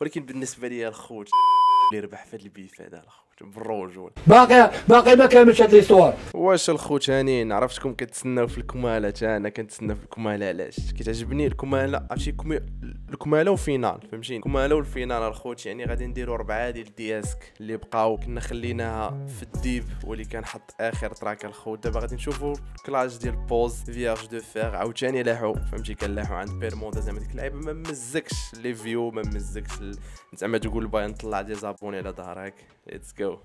ولكن بالنسبة لي الخوت اللي ربح في هاد البيف هذا الخوت. بالرجول باقي باقي ما كاملش هاد ليستوار. واش الخوت هانيين عرفتكم كتسناو في الكمالة. أنا كنتسنى في الكمالة. علاش؟ كتعجبني الكمالة. عرفتي كمي... الكمالة وفينال. فهمتيني؟ الكمالة والفينال الخوت يعني غادي نديرو ربعة ديال دياسك اللي بقاو كنا خليناها في الديب واللي كان حط آخر تراك الخوت. دابا غادي نشوفو كلاج ديال بوز فياج دو فيغ. عاوتاني لاحو. فهمتي؟ كنلاحو عند بيرموندا زعما ديك اللعيبة ما مزكش لي فيو ما مزكش زعما تقول باغي نطلع des abonnés على ظهرك. let's go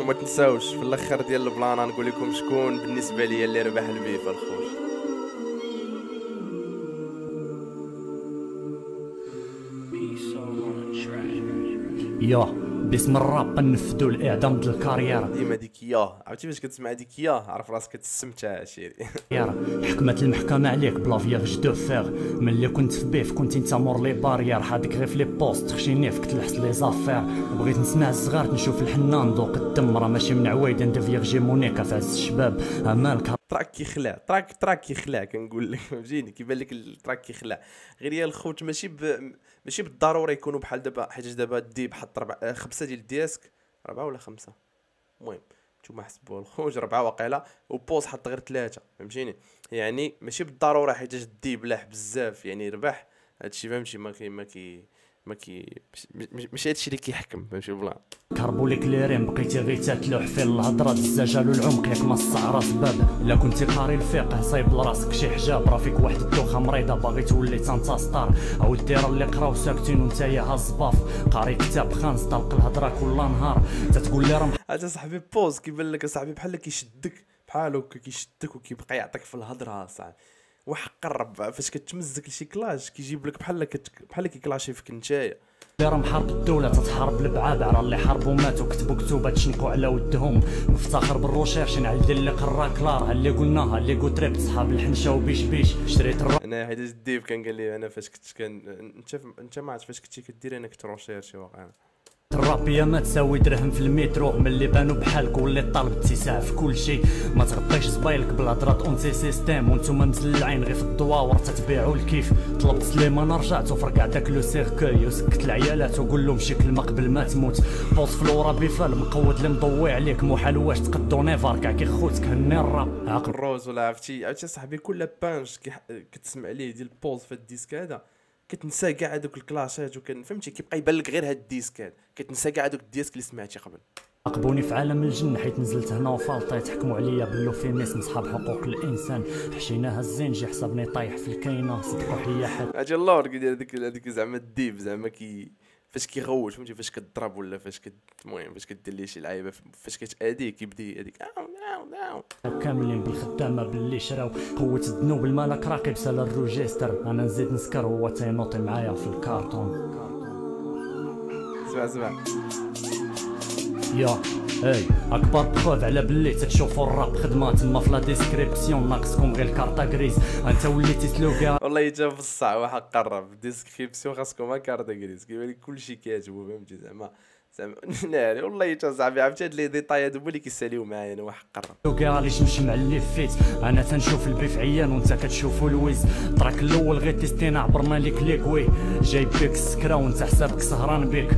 وما تنساوش في الآخر ديال ال plan نقول لكم شكون بالنسبة لي اللي ربح ال beef الخوت يا. باسم الراب نفذوا الإعدام د ال carrière ديما ديك يا عرفتي فاش كتسمع ديك يا عرف راسك كتستمتع شيري. حكمت المحكمة عليك بلا فيغ دو فيغ. ملي كنت في بيف كنت انت مور لي بارير هاديك غير في لي بوست خشيني فيك تلحس لي زافير. بغيت نسمع الصغار نشوف الحنان ذوق الدم. راه ماشي من عوايد. ندير فيغ مونيكا في عز الشباب. أمالك. تراك كيخلع تراك تراك كيخلع كنقول لك فهمتيني؟ كيبان لك التراك كيخلع. غير يا الخوت ماشي ب... ماشي بالضرورة يكونوا بحال دابا حيت دابا الديب حط ربع آه، خمسة ديال الديسك ربعة ولا خمسة؟ المهم نتوما حسبوا الخوج ربعة واقيلا وبوز حط غير ثلاثة فهمتيني؟ يعني ماشي بالضرورة حيت الديب لاح بزاف يعني ربح هادشي فهمتي؟ ما كي ما كي ما كي مش- مش- ماشي هادشي اللي كيحكم فهمتي؟ بلا. كربو لك ليرين بقيتي غير تتلوح في الهضرة الزجاج والعمق ياك ما الصعرة سباب. الا كنتي قاري الفقه صايب لراسك شي حجاب راه فيك واحد الدوخة مريضة باغي تولي تنتا ستار. أو الديره اللي قراو ساكتين ونتايا هازباف قاري كتاب خانس طلق الهضرة كل نهار. تتقول لي راه هذا صاحبي بوز كيبان لك صاحبي بحال كيشدك بحال هكا كيشدك وكيبقى يعطيك في الهضرة صاحبي. وحق الرب فاش كتمزك لشي كلاش كيجيب لك بحال. بحال كيكلاشي فيك نتايا اللي راه محارب الدولة تتحارب البعابع راه اللي حاربوا ماتوا كتبوا كتوبة تشنقوا على ودهم. مفتخر بالروشيرش نعدل اللي قرا كلار اللي قلناها اللي قلت ريب صحاب الحنشة وبيش بيش. شريت الراب أنا حيت الديب كان قال لي أنا فاش كنت كان أنت أنت ما عرفت فاش كنتي كدير أنا كنت روشيرشي واقع الراب يا ما تساوي درهم في المترو ملي بانوا بحالك واللي طالب اتساع في كل شيء ما تغطيش زبايلك بالهضرات اونسي سيستيم وانتوما مزلعين غير في الدواور تتبيعوا الكيف. طلبت سليمان رجعت وفرقع داك لو سيركوي وسكت العيالات وقول لهم شي كلمة قبل ما تموت. بوس في الورا بيفال مقود اللي مضوي عليك محال واش تقدو نيفار كاع كي خوتك هني الراب. عقل الروز ولا عرفتي؟ عرفتي صاحبي كل بانش كتسمع ليه ديال بوز في الديسك هذا. كتنسى كاع هذوك الكلاشات وكان فهمتي؟ كيبقى يبان لك غير هاد ال disque هذا كتنسى كاع هذوك ال disque اللي سمعتي قبل. عاقبوني في عالم الجن حيت نزلت هنا وفالطيت حكموا عليا بال euphémisme صحاب حقوق الإنسان. حشيناها الزنجي حسبني طايح في الكاينه صدقوا حيا حد. أجي اللور كيدير هذيك هذيك زعما الديب زعما كي فاش كيغوت فهمتي؟ فاش كضرب ولا فاش المهم فاش كدير ليه شي لعيبة فاش كتادي كيبدي هذيك آو آو آو. كاملين بالخدامة باللي شراو قوة الذنوب الملك راقب سال الروجيستر. أنا نزيد نسكر هو تينوطي معايا في الكارتون. اسمع اسمع يا اي اكبر بخوف على بلي تتشوفوا الراب خدمه تما في لا ديسكريبسيون ناقصكم غير الكارتا غريز انت وليتي سلوكا والله جا في الصح وحق قرب ديسكريبسيون خاصكم كارتا كريس كيبان لك كلشي كيعجبو فهمتي زعما زعما ناري والله تا صاحبي عرفتي هاد لي ديتاي هادو هما اللي كيساليو معايا أنا وحق سلوكا راه يمشي مع اللي فيت أنا تنشوف البيف عيان وانت كتشوفو الويز التراك الأول غير تيستينا عبرنا ليك ليكوي جايب بيك السكره وانت حسابك سهران بيك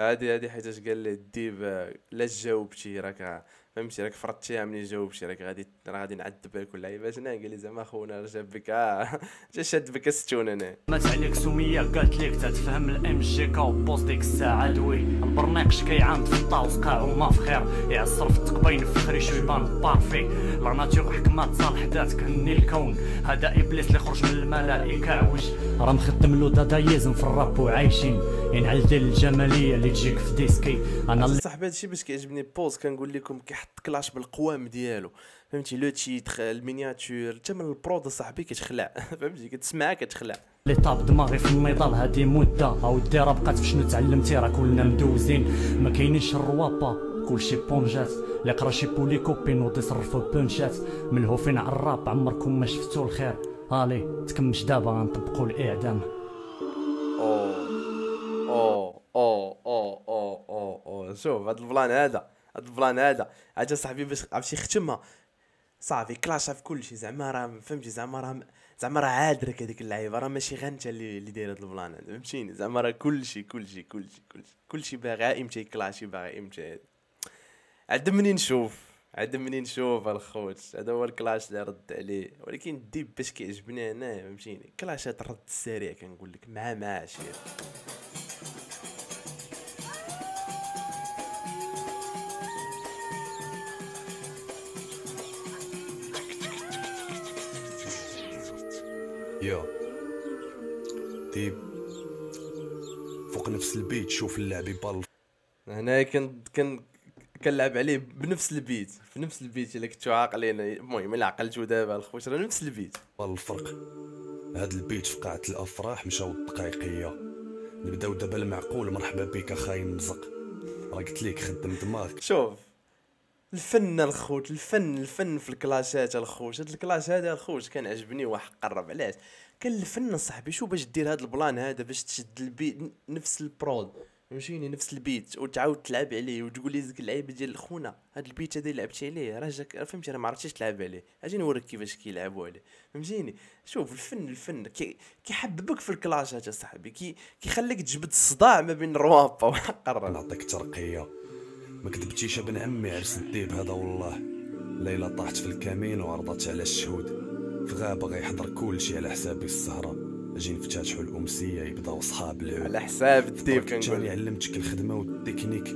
هادي هادي حيتاش قال لي الديب آه، لا جاوبتي راك فهمتي؟ راك فرطتيها ملي جاوبتي راك غادي راه غادي نعذبك ولا عيبات أنا قال لي زعما خونا راه جاب بك. آه جا شاد بك الستون أنا. مات عليك سمية قالت ليك تتفهم الام جي كا وبوست ديك الساعة دوي البرناقش كيعاند في الطاوس قاع وما في خير. يعصر في التقبين في خري شو يبان بارفي. لا ناتور حكمات صالح ذاتك هني الكون. هذا إبليس اللي خرج من الملائكة عوج راه مخدم له دادايزم في الراب وعايشين. ينعل ديال الجمالية اللي تجيك في ديسكي. أنا اللي صاحبي هادشي باش كيعجبني بوز كنقول لكم كيحط كلاش بالقوام ديالو. فهمتي؟ لو تيتر المينياتور حتى من البرود صاحبي كتخلع فهمتي؟ كتسمعها كتخلع. اللي طاب دماغي في النضال هادي مدة. أو الديرة بقات في شنو تعلمتي؟ راه كلنا مدوزين. ما كاينينش الروابا كلشي بونجات. اللي قرا شي بولي كوبين وتصرفوا بونشات ملهوفين على الراب عمركم ما شفتوا الخير. هالي تكمش دابا غنطبقوا الإعدام. أوه أوه أوه أوه أوه أوه. شوف هاد البلان هذا هاد البلان هذا. عاد صاحبي باش عرفتي ختمها صافي كلاشا في كلشي زعما راه فهمتي؟ زعما راه زعما راه عادرك هذيك اللعيبة. راه ماشي غير انت اللي داير هاد ال plan هذا. فهمتيني؟ زعما راه كلشي كلشي كلشي كلشي كلشي باغي إمتى يكلاشي باغي إمتى. عاد منين نشوف؟ عاد منين نشوف الخوت؟ هذا هو ال clash اللي رد عليه. ولكن الديب باش كيعجبني أنا فهمتيني؟ كلاشات الرد السريع كنقول لك. مع مع عشير يا. ديب فوق نفس البيت شوف اللاعب يبال. هنا كن كن كنلعب عليه بنفس البيت في نفس البيت إلا كنتو عاقلين. المهم إلا عقلتو دابا الخوت راه نفس البيت. الفرق. هاد البيت في قاعة الأفراح مشاو الدقيقية. نبداو دابا المعقول. مرحبا بك أخاي مزق. راه قلت ليك خدم دماغك. شوف الفن الخوت الفن الفن في الكلاشات الخوت. هاد ال clash هذا الخوت كان عجبني واحد قرب علاش؟ كان الفن صاحبي. شو باش دير هاد ال plan هذا باش تشد ال beat نفس ال prod فهمتيني؟ نفس ال beat وتعاود تلعب عليه وتقول لي ديك اللعيبة ديال خونا هاد ال beat هذا لعبتي عليه راه جاك فهمتي راه ما عرفتيش تلعب عليه. أجي نوريك كيفاش كيلعبوا عليه فهمتيني؟ شوف الفن الفن كي كيحببك في الكلاشات اصاحبي كي كيخليك تجبد الصداع ما بين روابا وقرر نعطيك ترقية ما كذبتيش ابن عمي عرس الديب هذا والله. ليلى طاحت في الكمين وعرضت على الشهود. في غابة غيحضر كلشي على حسابي السهرة. أجي نفتتحوا الأمسية يبداو صحاب العود. على حساب الديب تاني كنقول علمتك الخدمة والتكنيك؟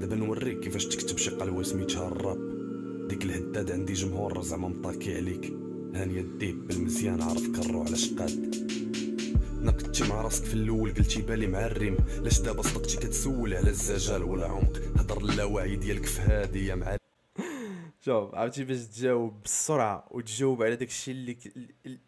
دابا نوريك كيفاش تكتب شي قلوة سميتها الراب ديك الهداد عندي جمهور زعما مطاكي عليك. هانية الديب بالمزيان عرف كرو على شقاد. نقدتي مع راسك في الأول قلتي بالي مع الريم. لاش دابا صدقتي كتسول على الزجال ولا عمق؟ هضر اللاوعي ديالك في هادي يا مع شوف عرفتي باش تجاوب بالسرعه وتجاوب على داك الشيء اللي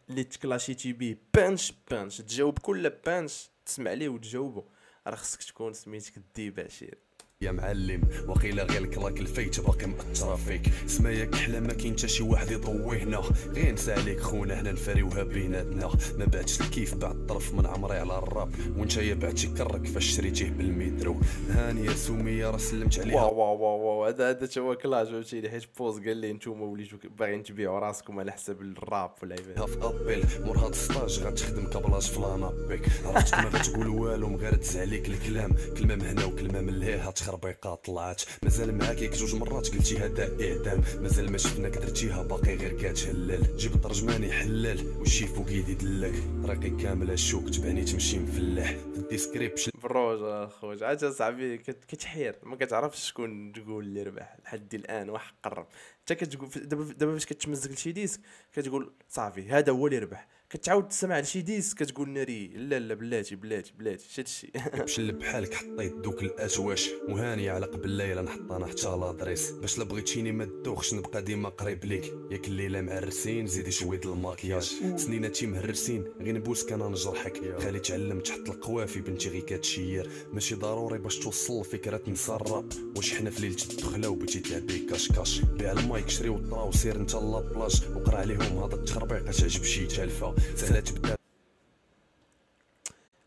اللي تكلاشيتي بيه. بانش بانش. تجاوب كل بانش تسمع ليه وتجاوبه راه خصك تكون سميتك الديب عشير يا معلم. وقيل غير الكراك الفيت باقي مأثرة فيك سمايا كحلة ما كاين حتى شي واحد يضوي هنا غير نسى عليك خونا هنا نفريوها بيناتنا. ما بعتش الكيف بعد الطرف من عمري على الراب. وانت يا بعتي كرك فاش شريتيه بالمترو هاني يا سمية راه سلمت عليها. واو واو واو هذا هذا هو كلاش فهمتيني؟ حيت بوز قال لي نتوما وليتو باغيين تبيعوا راسكم على حساب الراب واللعيبه في ابل مور هاد السطاج غتخدم كابلاج في لانابيك عرفت ما غتقول والو من غير تزعليك الكلام. كلمة من هنا وكلمة من لهيه هتخربيقه طلعت. مازال معاك ياك جوج مرات قلتي هذا اعدام مازال ما شفناك درتيها باقي غير كتهلل. جيب الترجماني حلال وشي فوق يدي دلك راقي كامل الشوك تبعني تمشي مفلح. في الديسكريبشن بالروج اخويا عاد صاحبي كت- كتحير. ما كتعرفش شكون تقول اللي ربح لحد الآن واحد قرب. انت كتقول دابا دابا باش كتمزق لشي ديسك كتقول صافي هذا هو اللي ربح. كتعاود تسمع لشي ديسك كتقول ناري لا لا بلاتي بلاتي بلاتي شي هادشي بشل بحالك حطيت دوك الاتواش وهاني على قبل الليلة نحط أنا حتى لادريس باش لا بغيتيني ما تدوخش نبقى ديما قريب ليك. ياك الليلة معرسين زيدي شوية د الماكياج. سنيناتي مهرسين غير نبوسك أنا نجرحك. خالي تعلم تحط القوافي بنتي غير كتشير. ماشي ضروري باش توصل الفكرة تنسى الراب واش حنا في ليلة الدخلة وبغيتي تلعب كاش كاش. بيع المايك شري وطرا وسير انت لابلاج وقرأ عليهم هذا التخربيق تعجب شي تالفه سهلة تبدا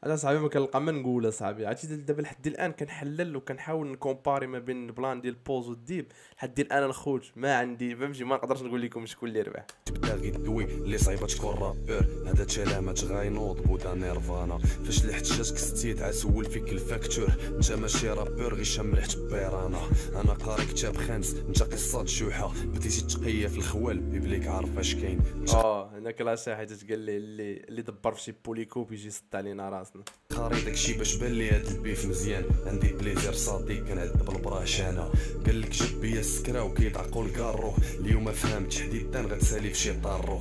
أنا صاحبي ما كنلقى ما نقول صاحبي. عرفتي دابا لحد الآن كنحلل وكنحاول نكومباري ما بين البلان ديال بوز والديب. لحد الآن الخوت ما عندي فهمتي؟ ما نقدرش نقول لكم شكون اللي ربح. تبدا غير دوي اللي صعيبه تكون رابور هذا تلامات غاينوض بودا نيرفانا. فاش لحت جاتك ستيت عسول فيك الفاكتور. انت ماشي رابور غير شام ريحة بيرانا. أنا قاري كتاب خامس انت قصات شوحه بديتي تقية في الخوال بيبليك عارف اش كاين. آه. هنا كلاش حيت قال لي اللي اللي دبر في شي بوليكوب يجي يسد علينا راسنا. قاري داكشي باش بان لي هاد البيف مزيان. عندي بليزير صادي كنعذب البراش أنا قال لك جاب بيا السكرة وكيضعقوا الكارو. اليوم فهمت حديدان غتسالي في شي طارو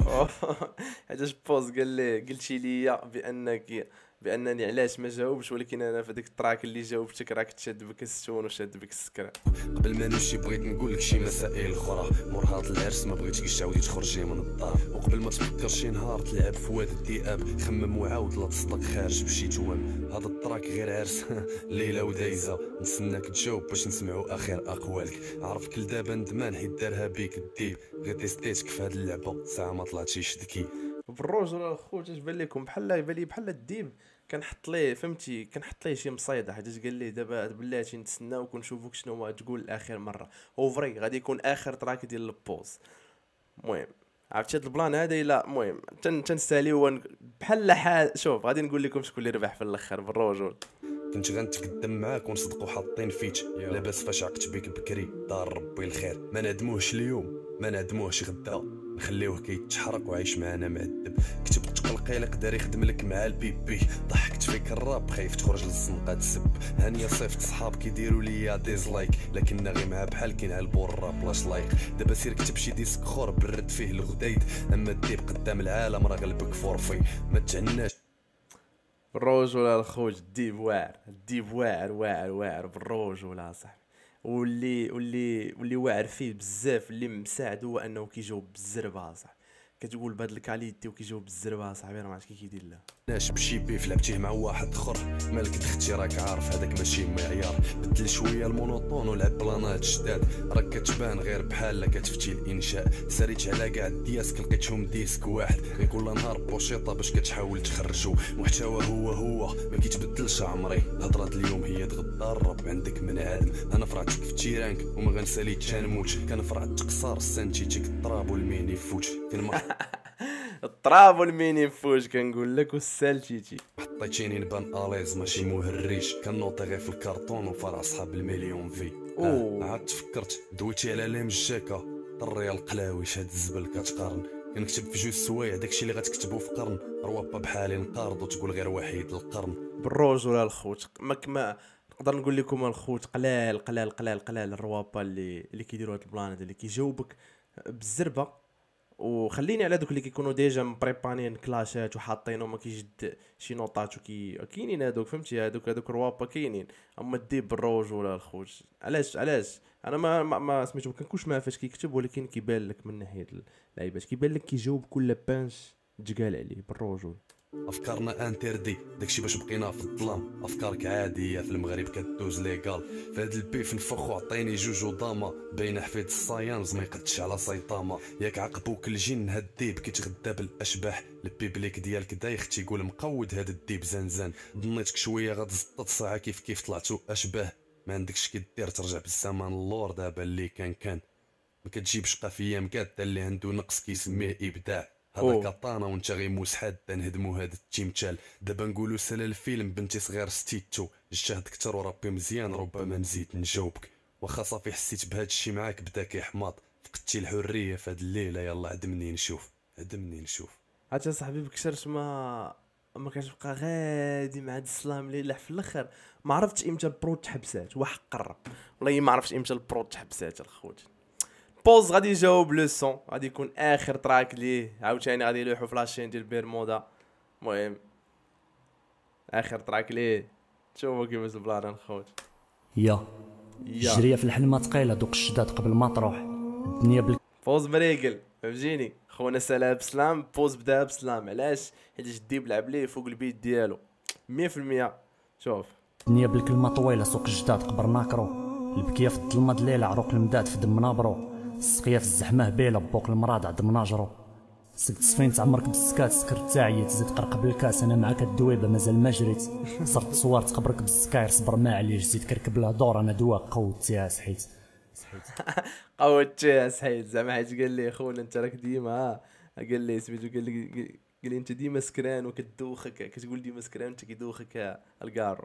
حيتاش بوز قال لي قلتي لي بأنك بأنني علاش ما جاوبش ولكن أنا في ديك التراك اللي جاوبتك راك تشد بك السون وشاد بك السكرة. قبل ما نمشي بغيت نقول لك شي مسائل أخرى. مور هاد العرس ما بغيتكش تعاودي تخرجي من الدار. وقبل ما تفكر شي نهار تلعب في واد الذئاب خمم وعاود لا تصدق خارج بشي توام هذا ال track غير عرس. ليله ودايزة نستناك تجاوب باش نسمعوا آخر أقوالك. عرفك لدابا ندمان حيت دارها بيك الديب. غير تيستيتك في هاد اللعبة. ساعة ما طلعتيش ذكي بالرجل راه خوت اش بان لكم بحال يبان لي بحال الديب. كنحط ليه فهمتي؟ كنحط ليه شي مصيدة حيت قال لي دابا بلاتي نتسناوك ونشوفوك شنو ما تقول اخر مرة. هو vrai غادي يكون آخر track ديال ال Pause. المهم عرفتي هاد ال plan هذا الا المهم تن تنساليو ون- بحال حال شوف غادي نقول لكم شكون اللي ربح في الأخر بالرجل كنت غنتقدم معاك ونصدقوا حاطين فيك لاباس فاش عقت بيك بكري دار ربي الخير. ما ندموهش اليوم ما ندموهش غدا. نخليوه كيتحرق وعايش معانا معذب. كتبت تقلقي يقدر يخدم لك مع ال baby. ضحكت فيك الراب خايف تخرج للزنقه تسب. هانيا صيفط صحاب كيديروا ليا dislike. لكن غير معاه بحال كينعلبوا الراب لاش like دابا سير كتب شي disque خور برد فيه الغديد. أما الديب قدام العالم راه غلبك forfait ما تعناش. بالرجل الخوج الديب واعر. الديب واعر واعر واعر. بالرجل اصاحبي واللي واللي واللي واعر فيه بزاف اللي مساعد هو أنه كيجاوب بالزربه اصاحبي كتقول بهاد الكاليتي وكيجاوب بالزربه اصاحبي راه ما عرفتش كي كيدير له ناش بشي بيف لعبتيه مع واحد آخر. مالك دختي راك عارف هذاك ماشي معيار. بدل شوية المونوطون ولعب بلانات جداد. راك كتبان غير بحال كتفتي الإنشاء. سريت على كاع الدياسك لقيتهم ديسك واحد. غير كل نهار بوشيطة باش كتحاول تخرجو. محتوى هو هو ما كيتبدلش عمري. الهضرات اليوم هي تغدا الرب عندك من عالم. أنا فرعتك في تيرانك وما غنساليتش نموت كنفرعت قصار سانتيتيك الطراب والمين يفوت فين ما الطراب والميني فوج كنقول لك والسالتيتي حطيتيني نبان اليز ماشي مهريش كنوطي غير في الكرتون وفرع صحاب المليون في. آه عاد تفكرت دويتي على لي مجاكا طري القلاويش هاد الزبل كتقارن. كنكتب في جوج سوايع داكشي اللي غتكتبو في قرن. روابا بحالي نقارض وتقول غير وحيد القرن. بالرجل الخوت؟ ما ما نقدر نقول لكم الخوت قلال قلال قلال قلال الروابا اللي اللي كيديروا هاد البلان هذا اللي كيجاوبك بالزربه وخليني على دوك اللي كيكونوا ديجا مبريبانين كلاشات وحاطين وما كيجد شي نوطات وكي كاينين هادوك فهمتي؟ هادوك هادوك روابا كاينين. أما الديب بالروج ولا الخوت علاش علاش؟ أنا ما ما, ما سميتو ما كنكونش معاه فاش كيكتب ولكن كيبان لك من ناحية اللعيبات كيبان لك كيجاوب كل بانش تقال عليه بالرجل أفكارنا انتردي داكشي باش بقينا في الظلام. أفكارك عادية في المغرب كدوز ليغال. في هاد البيف نفخو عطيني جوج وداما باين حفيد الصيانز ما يقدش على سيطامه ياك عقبوك الجن هاد الديب كيتغدى بالأشباح. البيبليك ديالك دايخ تيقول مقود هاد الديب زنزان. ظنيتك شوية غتزطط ساعة كيف كيف طلعتو أشباه. ما عندكش كي دير ترجع بالزمان اللور دابا اللي كان كان. ما كتجيبش قافية مكاده اللي عنده نقص كيسميه إبداع. هذا أوه. كطانا وانت غير موسحاد تنهدمو هاد التيمتال دابا نقولو سالا الفيلم بنتي صغير ستيتو الجهد كتر وربي مزيان ربما نزيد نجاوبك. واخا صافي حسيت بهاد الشي معاك بدا كيحماط فقدتي الحرية فهاد الليلة. يلا عدمني نشوف. عدمني نشوف. عرفتي صاحبي بكثرت ما ما كتبقى غادي مع هاد السلام اللي لح في الآخر. ما عرفتش إمتى البرو تحبسات. وحق قرب والله ما عرفتش إمتى البرو تحبسات الخوت بوز غادي يجاوب لو سون. غادي يكون آخر تراك ليه عاوتاني غادي يلوحو في لاشين ديال بيرمودا. المهم آخر تراك ليه شوفوا كيفاش البلان الخوت يا. يا. جرية في الحلمه ثقيلة. دوك الشداد قبل ما تروح. الدنيا بال بوز مريقل. فهمتيني؟ خونا سالا بسلام بوز بدا بسلام. علاش؟ حيت الديب لعب ليه فوق البيت ديالو. 100% شوف. الدنيا بالكلمة طويلة. سوق الجداد قبر ناكرو البكية في الظلمة الليلة عروق المداد في دم نابرو السقية في الزحمة هبيلة بوق المراد عدم ناجرو سقت سفين تعمرك بالسكات سكرت تاعيت زيد قرق بالكاس. أنا معاك الدويبة مازال ما جريت. صرت صوار تقبرك بالسكاير صبر ما عليش. زيد كركب الهدور أنا دواء. قوتيها سحيت. قوتي سحيد زعما حيت قال لي خونا أنت راك ديما ها قال لي سميتو قال لي قال لي أنت ديما سكران وكدوخك. كتقول ديما سكران وانت كيدوخك الكارو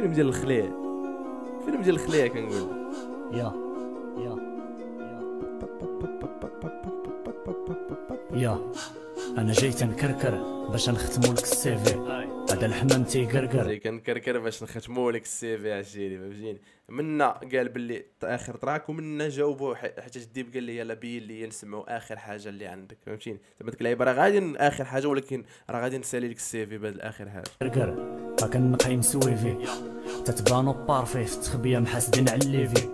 فيلم ديال الخليع. فيلم ديال الخليع كنقول. يا يا يا. أنا جاي تنكركر باش نختمو لك السيفي هذا الحمام تيقرقر زي كنكركر باش نختمو لك السي في عشيري فهمتيني؟ منا قال باللي آخر تراك ومنا جاوبوا ح- حتى الديب قال لي يلا بين لي نسمعوا آخر حاجة اللي عندك فهمتيني؟ زعما ديك اللعيبه راه غادي آخر حاجة ولكن راه غادي نسالي لك السي في بهاد اخر حاجة. قرقر فكان نقيم سويفي تتبانو بارفي في التخبيه محاسدين على الليفي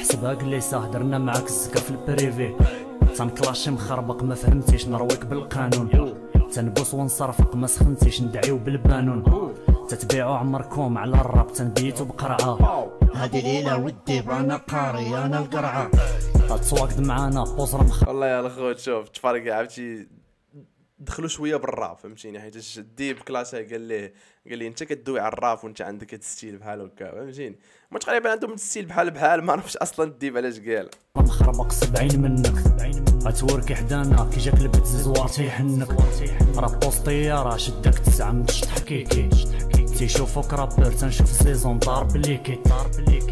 حسبها قليصه درنا معاك الزكا في البريفي. تنكلاشي مخربق ما فهمتيش نرويك بالقانون. تنبوس ونصرفق ما سخنتيش ندعيو بالبانون. تتبيعو عمركم على الراب تنبيتو بقرعة. هادي ليلة ودي أنا قاري أنا القرعة. تتسواقد معانا بوز رمخ والله يا الخوت شوف تفرق عرفتي دخلوا شوية بالراب فهمتيني؟ حيت الديب كلاسه قال ليه قال لي أنت كدوي على الراب وأنت عندك هاد الستيل بحال هكا. فهمتيني؟ ما تقريبا عندهم الستيل بحال بحال ما عرفتش أصلا الديب علاش قال. نخربق سبعين منك. غتوركي حدانا كي جاك لبت زوار تيحنك. راه بوسطية شدك تسعة مش تحكيكي تيشوفوك رابر تنشوف سيزون ضارب ليكي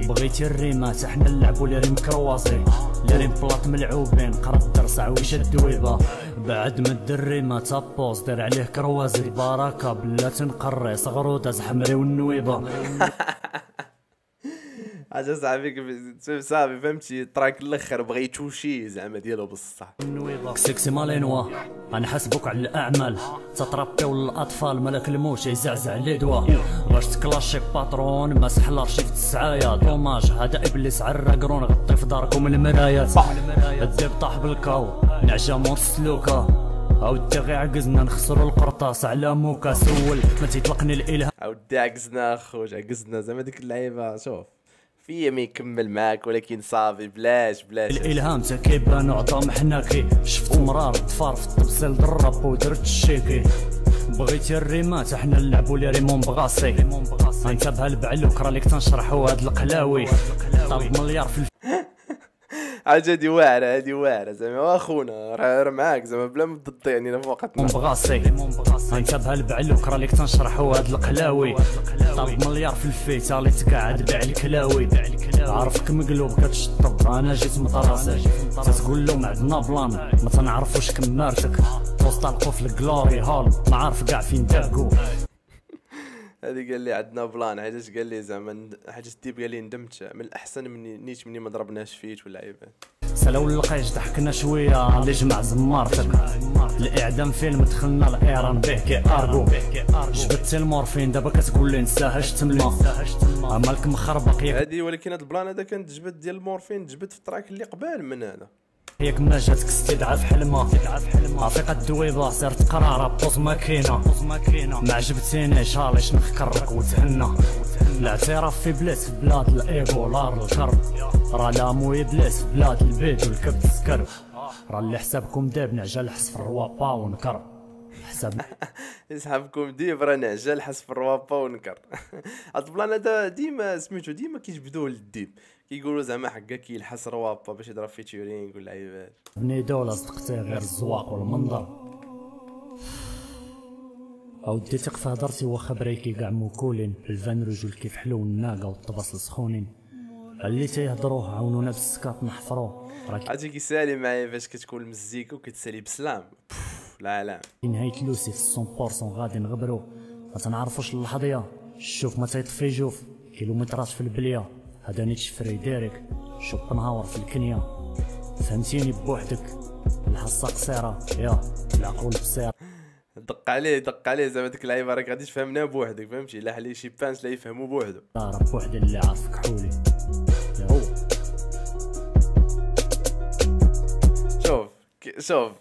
بغيتي الريمات إحنا نلعبو لي ريم كروازي لي ريم بلاط ملعوبين قرا الدرس عويش الدويبة بعد ما الدري ما تابوز دير عليه كروازي بركة بلا تنقري صغرو حمري والنويبة اجا صاحبي كيف صاحبي فهمتي؟ تراك الأخر بغى يتوشي زعما ديالو بصح. سكسي مالينوا. غنحاسبوك على الأعمال. تتربيو الاطفال ملك الموت يزعزع لي دوا باش تكلاشي باترون ما سحل ارشيف السعايا دوماج هذا إبليس عراقرون غطي في داركم المرايات. الديب طاح بالكاو نعجة مور سلوكا. عاودتي غي عقزنا نخسروا القرطاس على موكا. سول ما تيطلقني الالهام عاودي عقزنا اخوج عقزنا. زعما ديك اللعيبة شوف. فيا ما يكمل معاك ولكن صافي بلاش بلاش. الإلهام تا كيبان عطا محناكي شفت مرار طفار في التبصيل درب ودرت الشيكي. بغيتي الريمات إحنا نلعبو لي ريمون بغاسي انت بهالبعل وكرا ليك تنشرحو هاد القلاوي طالب مليار في حاجة هادي واعرة هادي واعرة زعما. اخونا راه معاك زعما بلا ما ضد يعني فوقتنا بغاسي. انت بهالبعل وكرا ليك تنشرحو هاد القلاوي. طالب مليار في الفيتا اللي تقعد بيع الكلاوي. عارفك مقلوب كتشطب. أنا جيت مطراسي تتقول لهم عندنا بلان. ما تنعرفوش كمارتك وسط القوف الجلوري هول. ما عارف كاع فين داكو هذه قال لي عندنا بلان حيتاش قال لي زعما حاجة ستيب قال لي ندمت من الأحسن مني نيت مني ما ضربناش فيت ولا عيبات سلو اللقيش ضحكنا شوية اللي جمع زمارتك الإعدام فيلم دخلنا لايران به. كي أرجو. جبت المورفين دابا كتقول لي نساها شتما مالك مخربق ياك هذه ولكن هذا البلان هذا كان تجبد ديال المورفين تجبد في التراك اللي قبال من هذا. ياك ما جاتك استدعاء في حلمة. عفيقة الدويبة سير تقرا بوز ماكينة. ما عجبتينيش علاش نخكرك وتهنى؟ الاعتراف في بلاس في بلاد الإيغو لار الكرب. راه لامو بلاس في بلاد البيت والكبت سكر راه اللي حسابكم داب نعجل حس في الروابا ونكر حساب. يسحبكم ديب راه نعجل حس في الروابا ونكر هاد البلان هذا ديما سميتو ديما كيجبدوه للديب. كيقولوا زعما حقا كيلحس روابا باش يضرب فيتشورينغ ولا عيبات بني دولة صدقتي غير الزواق والمنظر. أودي في هضرتي واخا بريكي كاع موكولين. الفان رجول كيف حلو الناقة والطباس سخونين. اللي تيهضروه عاونونا بالسكات نحفرو عرفتي كيسالي معايا فاش كتكون المزيكا وكتسالي بسلام. لا لا. في نهاية لوسي في 100% غادي نغبرو. ما تنعرفوش اللحظية. شوف ما تيطفي جوف. كيلومترات في البلية. هذا نيتش فريديريك شوبنهاور في الكنية. فهمتيني بوحدك. الحصة قصيرة يا العقول قصيرة دق عليه دق عليه زعما ديك اللعيبة راك غادي تفهمنا بوحدك فهمتي؟ لا حلي شي بانس لا يفهموا بوحدو. راه بوحدي اللي عارفك حولي شوف شوف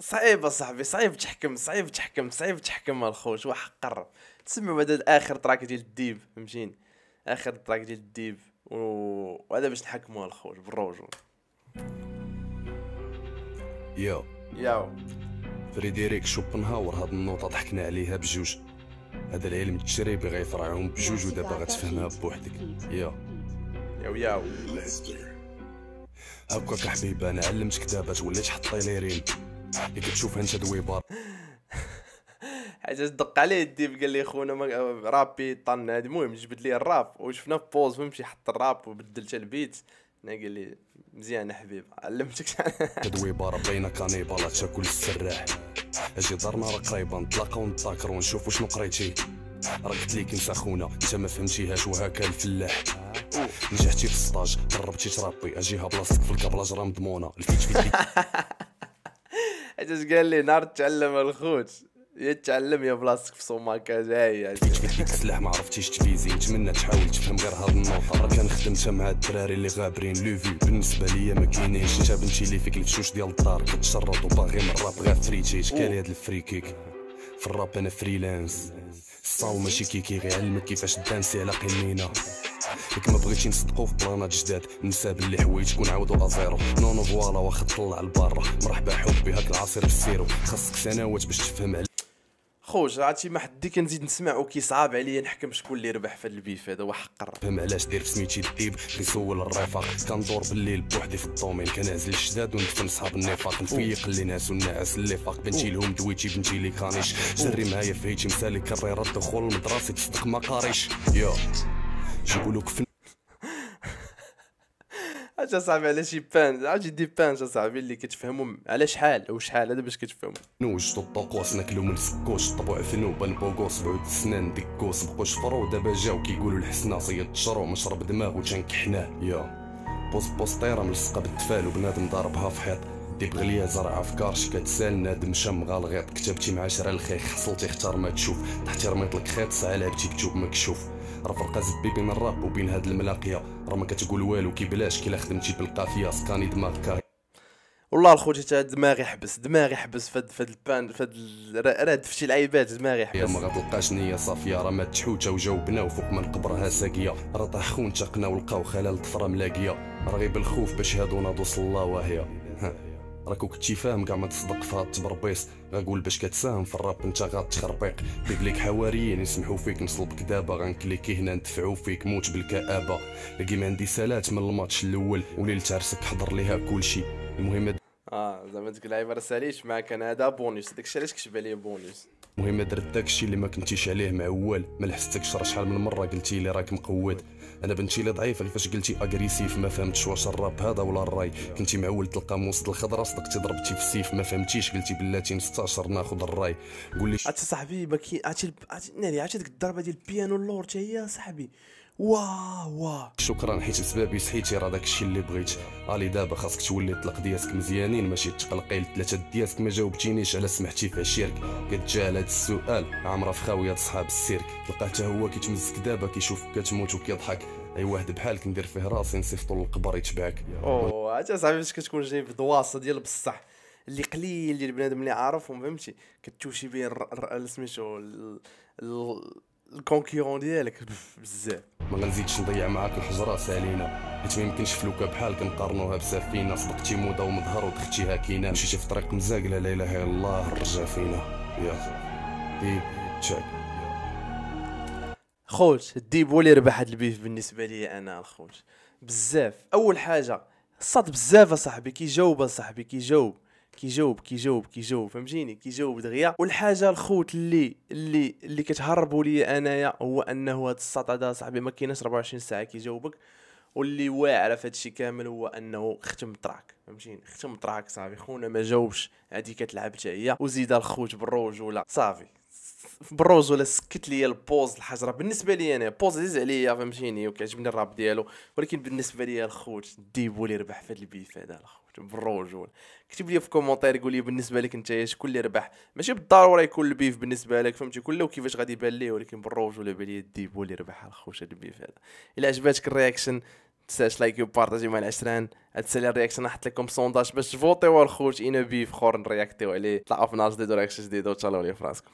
صعيب أصاحبي صعيب تحكم صعيب تحكم صعيب تحكم الخوش واحد قرب تسمع بعد اخر تراك ديال الديب فهمتيني؟ آخر تراك ديال الديب. و... وهذا باش نحكموا الخوج بالرجل يا ياو. فريديريك شوبنهاور هاد النوطة ضحكنا عليها بجوج. هذا العلم التجريبي غيفرعهم بجوج ودابا غتفهمها بوحدك. يا ياو ياو. هكاك حبيبة أنا علمتك دابا توليت حطي لي ريم اللي كتشوفها انت دويبار حاجة دق عليه الديب قال لي خونا رابي طن هادي المهم جبد لي الراب وشفنا بوز فهمتي حط الراب وبدلت البيت. أنا قال لي مزيان حبيب علمتك تدوي بار بين كانيبالات تاكل السراح. أجي دارنا راه قريبه نتلاقاو نتذاكرو نشوفو شنو قريتي راه قلت ليك انت خونا انت ما فهمتيهاش وهكا الفلاح. نجحتي في السطاج قربتي ترابي أجيها بلاصتك في الكابلاج راه مضمونه الفيت فيت حيت قال لي نهار تعلم الخوت. يتعلم يا بلاصتك في صوماكا جاي يعني ديك السلاح ما عرفتيش تفيزي نتمنى تحاول تفهم غير هاد النقطة. راه كان خدمتها مع الدراري اللي غابرين. لو في بالنسبة ليا ما كاينينش. انت بنتي اللي فيك الفشوش ديال الدار. كتشرط وباغي من الراب غير فريتيت كالي هاد الفريكيك في الراب أنا فريلانس. الصاو ماشي كيكي. غيعلمك كيفاش دانسي على قنينة. ياك ما بغيتي نصدقو في بلانات جداد. نسى باللي حوايجكم عاودوا ازيرو نو نو فوالا واخا طلع لبرا مرحبا حبي هاك العصير بالسيرو خاصك سنوات باش تفهم على خوش عرفتي ما حدي كنزيد نسمع وكيصعب عليا نحكم شكون اللي ربح في هذا البيف هذا هو حق الرب فهم علاش داير سميتي الديب كيسول الرفاق كندور بالليل بوحدي في الدومين. كنعزل الشداد وندفن صحاب النفاق نفيق اللي ناس والناس اللي فاق. بنتي لهم دويتي بنتي لي كانيش جري معايا فهيتي مسالي كريرة الدخول المدرسة تصدق ما قاريش. يا. جيبولوك فن اش صاحبي على شي بان عرفتي دي بان صاحبي اللي كتفهموا على شحال أو شحال هذا باش كتفهموا نوج الطوقوس ناكلو من السكوش طبوع ثنوب البوغوس بعود السنان ديكوس بقوش فرو دابا جاو كيقولوا الحسنة صيد الشرو مشرب دماغ وتنكحناه يا. بوست بوستيرة ملصقة بالتفال وبنادم ضاربها في حيط. ديب غليا زرع افكار شي كتسال نادم شم غالغيط. كتبتي مع شرا الخيخ حصلتي اختار ما تشوف. تحت رميت لك خيط ساعة لعبتي كتوب مكشوف. راه فرقة زبي بين الراب وبين هاد الملاقية راه ما كتقول والو كي بلاش كي لا خدمتي بالقافية سكاني دماغ كاري. والله الخوت حتى دماغي حبس دماغي حبس فهاد فهاد البان فهاد راه دفتي العيبات دماغي يا حبس ما غتلقاش نية صافية راه ما تحوتة وجاوبنا وفوق من قبرها ساقية. راه طاح خون تقنا ولقاو خلال طفرة ملاقية. راه غير بالخوف باش هادو ناضو صلا واهية ها. راك كنتي فاهم كاع ما تصدق في هاد التبربيص غنقول باش كتساهم في الراب. انت غاتخربيق بيبليك حواريين يسمحوا فيك نصلبك دابا غنكليكي هنا ندفعوا فيك موت بالكآبة. لقي ما عندي سالات من الماتش الأول. وليلة عرسك حضر ليها كلشي. المهم آه زعما ديك اللعيبه راه ساليش معاك أنا. هذا بونيس. داكشي علاش كتب عليه بونيس؟ المهم درت داكشي اللي ما كنتيش عليه معول ما لحستكش راه شحال من مرة قلتي لي راك مقود. أنا بنتي لي ضعيفة كيفاش قلتي أغريسيف ما فهمتش واش الراب هذا ولا الراي. كنتي معول تلقى موسط الخضرة صدقتي ضربتي في السيف ما فهمتيش قلتي بلاتي 16 ناخذ الراي. قول لي عرفتي صاحبي ما كاين عرفتي ناري عرفتي ديك الضربة ديال البيانو اللور حتى هي صاحبي. واه واه شكرا حيت بسببي صحيتي راه داكشي اللي بغيت. الي دابا خاصك تولي طلق دياسك مزيانين ماشي تقلقي ثلاثة دياسك ما جاوبتينيش على سمحتي في عشيرك كتجاهل هاد السؤال عامره في خاوية صحاب السيرك. تلقاه حتى هو كيتمزك دابا كيشوفك كتموت وكيضحك. أي واحد بحالك ندير فيه راسي نصيفطو للقبر يتبعك. أوه عرفتي صاحبي فاش كتكون جايب دواصه ديال بصح اللي قليل ديال البنادم اللي عارفهم فهمتي؟ كتوشي به الر- الر- سميتو الكونكيرون ديالك. بزاف. ما غنزيدش نضيع معاك الحجرة سالينا حيت ما يمكنش فلوكه بحالك نقارنوها بسفينه صدقتي موضة ومظهر ودختيها كينا. مشيتي في طريق مزاقله لا إله إلا الله. الرجا فينا. يا. ديب تشاك. خوت الديب هو اللي ربح هاد ال beef بالنسبة لي أنا الخوت بزاف. أول حاجة صاد بزاف اصاحبي كيجاوب اصاحبي كيجاوب. كيجاوب كيجاوب كيجاوب فهمتيني؟ كيجاوب دغيا. والحاجة الخوت اللي اللي اللي كتهربوا لي أنايا هو انه هاد الساط هذا صاحبي ما كايناش 24 ساعة كيجاوبك. واللي واعره في هادشي كامل هو أنه ختم track فهمتيني؟ ختم track صاحبي خونا ما جاوبش هادي كتلعب حتى هي. وزيد الخوت بالرجوله صافي. بالروز ولا سكت لي ال Pause الحجرة. بالنسبة لي أنا Pause عزيز عليا فهمتيني؟ وكيعجبني الراب ديالو. ولكن بالنسبة لي الخوت ديب هو اللي ربح في هذا ال beef هذا الخوت. بالرجول كتب لي في commentaire قول لي بالنسبة لك انت شكون اللي ربح. ماشي بالضرورة يكون ال beef بالنسبة لك فهمتي؟ كله وكيفاش غادي يبان ليه؟ ولكن بالرجول بان لي ديب هو اللي ربح الخوت هذا ال beef هذا. إلا عجباتك ال reaction تنساش like وبارطاجي مع العشران. هاد السالي ال reaction نحط لكم sondage باش تفوتيو الخوت اين beef اخر نرياكتيو عليه. طلعوا في نهار جديد و reaction جديد وتشالوا لي فراسكم